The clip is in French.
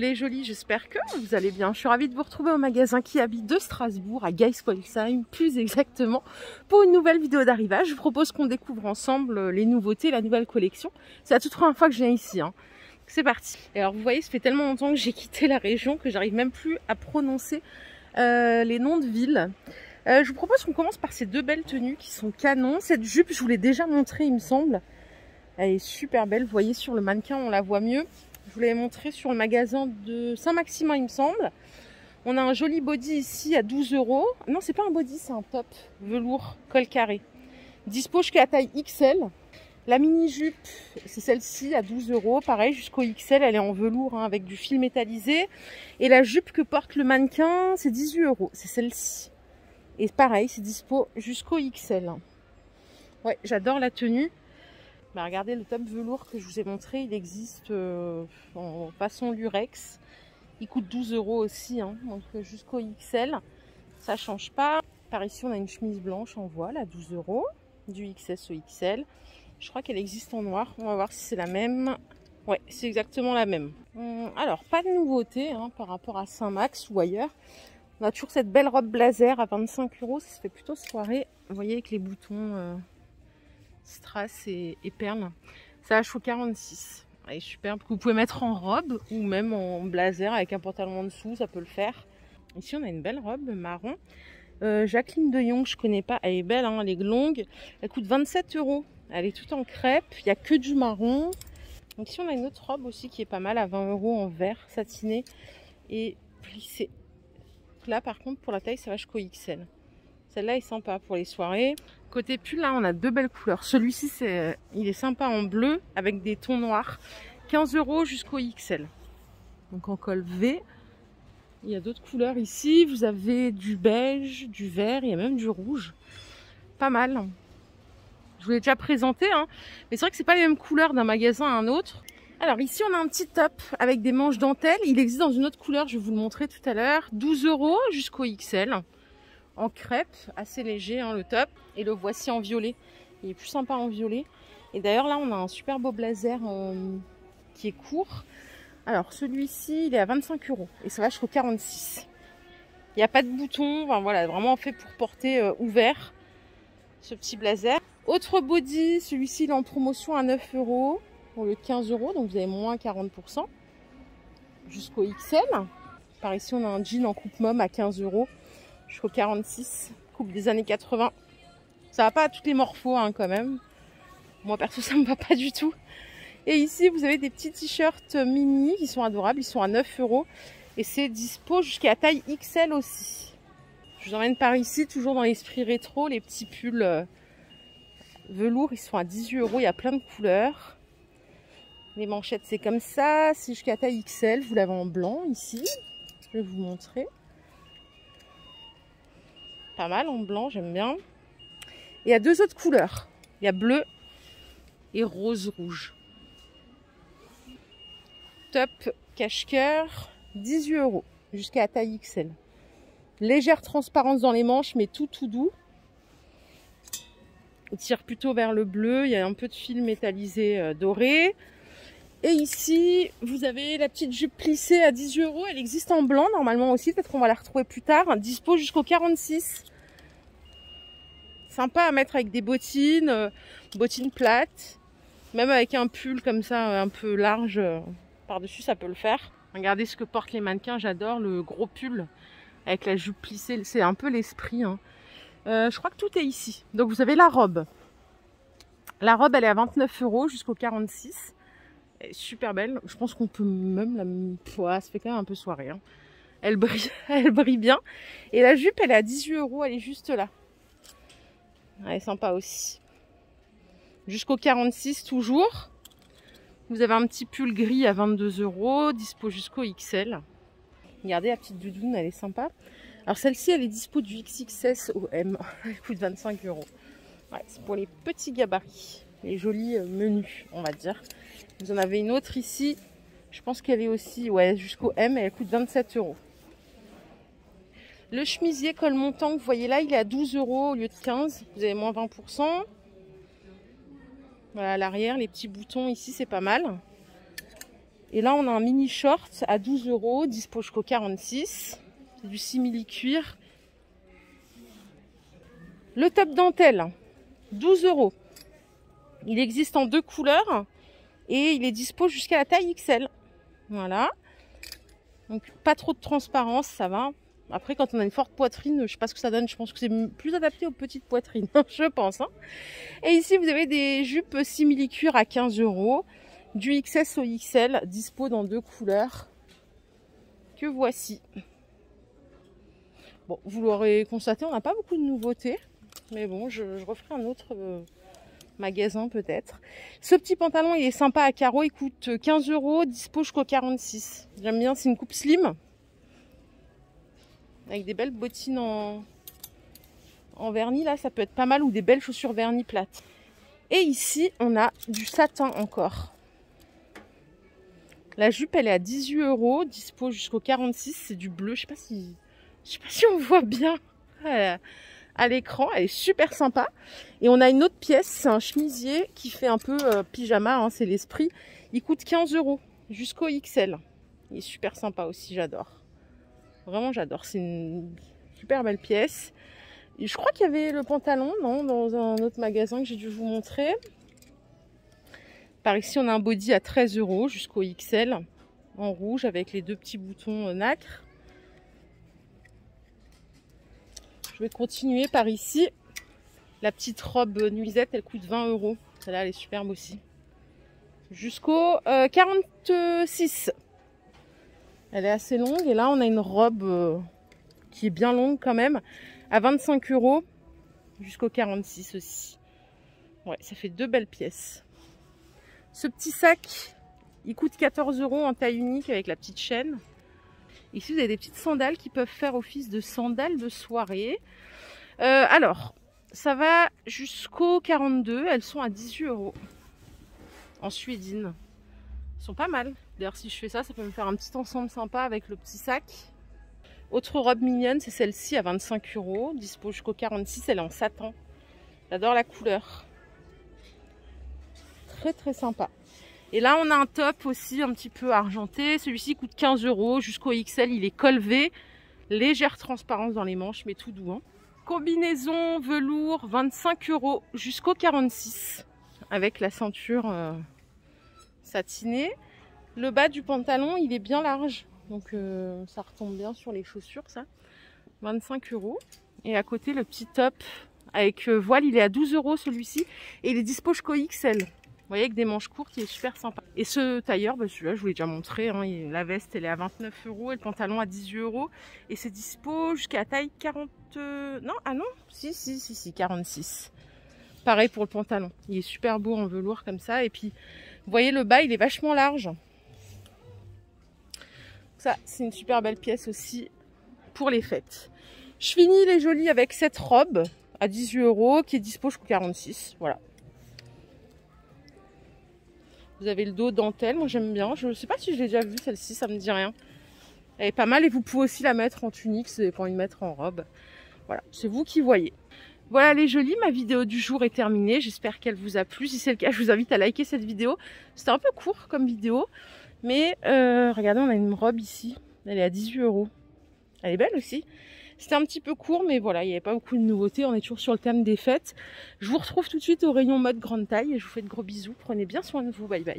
les j'espère que vous allez bien. Je suis ravie de vous retrouver au magasin qui habite de Strasbourg, à Geiskolsheim plus exactement, pour une nouvelle vidéo d'arrivage. Je vous propose qu'on découvre ensemble les nouveautés, la nouvelle collection. C'est la toute première fois que je viens ici. Hein. C'est parti. Alors vous voyez, ça fait tellement longtemps que j'ai quitté la région que j'arrive même plus à prononcer euh, les noms de villes. Euh, je vous propose qu'on commence par ces deux belles tenues qui sont canons. Cette jupe, je vous l'ai déjà montrée, il me semble. Elle est super belle. Vous voyez sur le mannequin, on la voit mieux. Je vous l'avais montré sur le magasin de Saint-Maximin, il me semble. On a un joli body ici à 12 euros. Non, c'est pas un body, c'est un top velours col carré. Dispo jusqu'à taille XL. La mini-jupe, c'est celle-ci à 12 euros. Pareil, jusqu'au XL, elle est en velours hein, avec du fil métallisé. Et la jupe que porte le mannequin, c'est 18 euros. C'est celle-ci. Et pareil, c'est dispo jusqu'au XL. Ouais, j'adore la tenue. Regardez le top velours que je vous ai montré, il existe euh, en façon lurex. Il coûte 12 euros aussi, hein, donc euh, jusqu'au XL. Ça change pas. Par ici, on a une chemise blanche en voile à 12 euros, du XS au XL. Je crois qu'elle existe en noir. On va voir si c'est la même. Ouais, c'est exactement la même. Hum, alors, pas de nouveauté hein, par rapport à Saint-Max ou ailleurs. On a toujours cette belle robe blazer à 25 euros. Ça se fait plutôt soirée. Vous voyez avec les boutons... Euh, strass et, perles. Ça jusqu'au 46. Elle est superbe. Vous pouvez mettre en robe ou même en blazer avec un pantalon en dessous, ça peut le faire. Ici, on a une belle robe marron. Euh, Jacqueline de Jong, je connais pas. Elle est belle, hein, elle est longue. Elle coûte 27 euros. Elle est toute en crêpe. Il n'y a que du marron. Donc ici, on a une autre robe aussi qui est pas mal à 20 euros en vert satiné et plissé. Là, par contre, pour la taille, ça va jusqu'au XL. Celle-là est sympa pour les soirées. Côté pull, là, on a deux belles couleurs. Celui-ci, c'est, il est sympa en bleu avec des tons noirs. 15 euros jusqu'au XL. Donc en col V. Il y a d'autres couleurs ici. Vous avez du beige, du vert, il y a même du rouge. Pas mal. Je vous l'ai déjà présenté, hein. mais c'est vrai que c'est pas les mêmes couleurs d'un magasin à un autre. Alors ici on a un petit top avec des manches dentelles. Il existe dans une autre couleur, je vais vous le montrer tout à l'heure. 12 euros jusqu'au XL en crêpe, assez léger hein, le top. Et le voici en violet. Il est plus sympa en violet. Et d'ailleurs là on a un super beau blazer euh, qui est court. Alors celui-ci il est à 25 euros et ça va jusqu'au 46. Il n'y a pas de bouton, enfin, voilà, vraiment fait pour porter euh, ouvert ce petit blazer. Autre body, celui-ci il est en promotion à 9 euros pour le 15 euros, donc vous avez moins 40% jusqu'au XL. Par ici on a un jean en coupe mom à 15 euros jusqu'au 46, coupe des années 80. Ça va pas à toutes les morphos hein, quand même. Moi perso ça me va pas du tout. Et ici vous avez des petits t-shirts mini qui sont adorables, ils sont à 9 euros. Et c'est dispo jusqu'à taille XL aussi. Je vous emmène par ici, toujours dans l'esprit rétro, les petits pulls euh, velours, ils sont à 18 euros, il y a plein de couleurs. Les manchettes c'est comme ça, c'est jusqu'à taille XL, vous l'avez en blanc ici. Je vais vous montrer pas mal en blanc, j'aime bien. il y a deux autres couleurs. Il y a bleu et rose rouge. Top cache-cœur, 18 euros jusqu'à taille XL. Légère transparence dans les manches, mais tout tout doux. Il tire plutôt vers le bleu. Il y a un peu de fil métallisé euh, doré. Et ici, vous avez la petite jupe plissée à 18 euros. Elle existe en blanc normalement aussi. Peut-être qu'on va la retrouver plus tard. Dispo jusqu'au 46. Sympa à mettre avec des bottines, euh, bottines plates. Même avec un pull comme ça, euh, un peu large euh, par-dessus, ça peut le faire. Regardez ce que portent les mannequins. J'adore le gros pull avec la jupe plissée. C'est un peu l'esprit. Hein. je crois que tout est ici. Donc vous avez la robe. La robe, elle est à 29 euros jusqu'au 46 super belle. Je pense qu'on peut même la... Ouais, ça fait quand même un peu soirée. Hein. Elle, brille, elle brille bien. Et la jupe, elle est à 18 euros. Elle est juste là. Elle est sympa aussi. Jusqu'au 46 toujours. Vous avez un petit pull gris à 22 euros. Dispo jusqu'au XL. Regardez la petite doudoune, elle est sympa. Alors celle-ci, elle est dispo du XXS au M. Elle coûte 25 euros. Ouais, c'est pour les petits gabarits. Les jolis euh, menus, on va dire. Vous en avez une autre ici. Je pense qu'elle est aussi ouais, jusqu'au M. Elle coûte 27 euros. Le chemisier col montant, vous voyez là, il est à 12 euros au lieu de 15. Vous avez moins 20%. Voilà, à l'arrière, les petits boutons ici, c'est pas mal. Et là, on a un mini short à 12 euros, dispo jusqu'au 46. C'est du simili cuir. Le top dentelle, 12 euros. Il existe en deux couleurs et il est dispo jusqu'à la taille XL. Voilà. Donc pas trop de transparence, ça va. Après, quand on a une forte poitrine, je sais pas ce que ça donne. Je pense que c'est plus adapté aux petites poitrines, je pense. Hein. Et ici, vous avez des jupes simili-cuir à 15 euros. Du XS au XL, dispo dans deux couleurs. Que voici. Bon, vous l'aurez constaté, on n'a pas beaucoup de nouveautés. Mais bon, je, je referai un autre euh, magasin peut-être. Ce petit pantalon, il est sympa à carreaux. Il coûte 15 euros, dispo jusqu'au 46. J'aime bien, c'est une coupe slim avec des belles bottines en, en vernis là, ça peut être pas mal ou des belles chaussures vernis plates. Et ici, on a du satin encore. La jupe, elle est à 18 euros, dispo jusqu'au 46. C'est du bleu. Je sais pas si, je sais pas si on voit bien à l'écran. Elle est super sympa. Et on a une autre pièce, c'est un chemisier qui fait un peu euh, pyjama. Hein, c'est l'esprit. Il coûte 15 euros jusqu'au XL. Il est super sympa aussi, j'adore. Vraiment, j'adore. C'est une super belle pièce. Je crois qu'il y avait le pantalon, non, dans un autre magasin que j'ai dû vous montrer. Par ici, on a un body à 13 euros jusqu'au XL en rouge avec les deux petits boutons euh, nacre. Je vais continuer par ici. La petite robe nuisette, elle coûte 20 euros. Celle-là, elle est superbe aussi. Jusqu'au 46. Euh, elle est assez longue. Et là, on a une robe euh, qui est bien longue quand même. À 25 euros. Jusqu'au 46 aussi. Ouais, ça fait deux belles pièces. Ce petit sac, il coûte 14 euros en taille unique avec la petite chaîne. Ici, vous avez des petites sandales qui peuvent faire office de sandales de soirée. Euh, alors, ça va jusqu'au 42. Elles sont à 18 euros. En suédine. Elles sont pas mal. D'ailleurs, si je fais ça, ça peut me faire un petit ensemble sympa avec le petit sac. Autre robe mignonne, c'est celle-ci à 25 euros. Dispo jusqu'au 46, elle est en satin. J'adore la couleur. Très très sympa. Et là, on a un top aussi un petit peu argenté. Celui-ci coûte 15 euros. Jusqu'au XL, il est colvé. Légère transparence dans les manches, mais tout doux. Hein. Combinaison velours, 25 euros jusqu'au 46. Avec la ceinture euh, satinée. Le bas du pantalon, il est bien large. Donc euh, ça retombe bien sur les chaussures, ça. 25 euros. Et à côté, le petit top avec euh, voile, il est à 12 euros celui-ci. Et il est dispo jusqu'au XL. Vous voyez, avec des manches courtes, il est super sympa. Et ce tailleur, bah, celui-là, je vous l'ai déjà montré. Hein, la veste, elle est à 29 euros et le pantalon à 18 euros. Et c'est dispo jusqu'à taille 40... Euh, non, ah non Si, si, si, si, 46. Pareil pour le pantalon. Il est super beau en velours comme ça. Et puis, vous voyez, le bas, il est vachement large. Ça, c'est une super belle pièce aussi pour les fêtes. Je finis les jolies avec cette robe à 18 euros qui est dispo jusqu'au 46. Voilà. Vous avez le dos dentelle, moi j'aime bien. Je ne sais pas si je l'ai déjà vue celle-ci, ça me dit rien. Elle est pas mal et vous pouvez aussi la mettre en tunique, c'est pas une mettre en robe. Voilà, c'est vous qui voyez. Voilà les jolies, ma vidéo du jour est terminée. J'espère qu'elle vous a plu. Si c'est le cas, je vous invite à liker cette vidéo. C'était un peu court comme vidéo. Mais euh, regardez, on a une robe ici. Elle est à 18 euros. Elle est belle aussi. C'était un petit peu court, mais voilà, il n'y avait pas beaucoup de nouveautés. On est toujours sur le thème des fêtes. Je vous retrouve tout de suite au rayon mode grande taille. Et je vous fais de gros bisous. Prenez bien soin de vous. Bye bye.